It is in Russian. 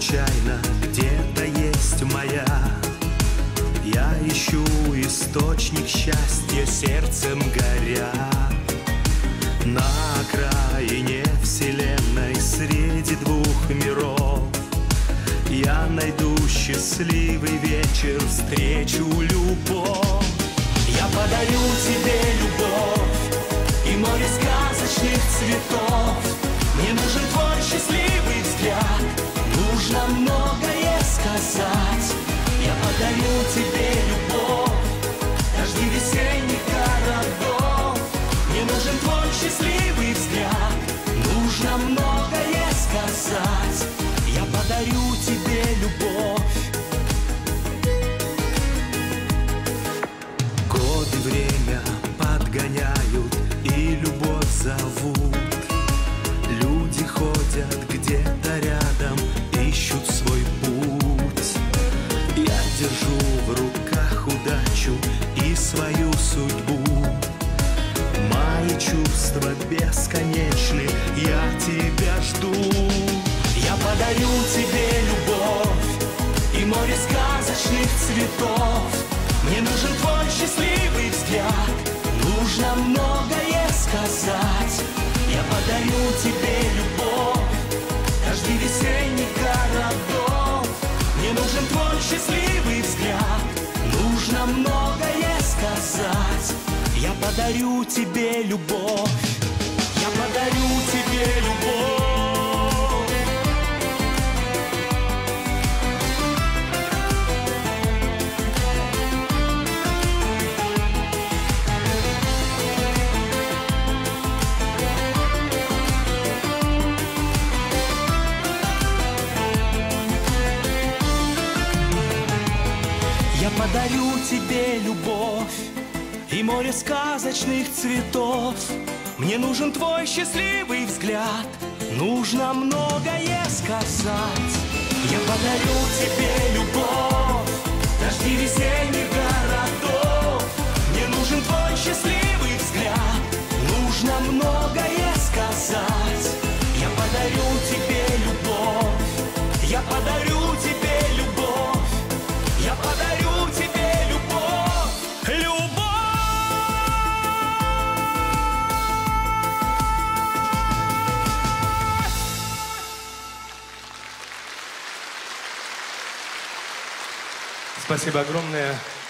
случайно где-то есть моя. Я ищу источник счастья сердцем горя. На окраине вселенной среди двух миров Я найду счастливый вечер, встречу любовь. Я подарю тебе Нужно многое сказать. Я подарю тебе любовь Дожди весенних городов. Мне нужен твой счастливый взгляд Нужно многое сказать. Я подарю тебе любовь. Годы время подгоняют и любовь зовут сказочных цветов. Мне нужен твой счастливый взгляд. Нужно многое сказать. Я подарю тебе любовь. Дожди весенних городов Мне нужен твой счастливый взгляд. Нужно многое сказать. Я подарю тебе любовь. Я подарю тебе любовь подарю тебе любовь и море сказочных цветов. Мне нужен твой счастливый взгляд, нужно многое сказать. Я подарю тебе любовь, дожди весенних Спасибо огромное.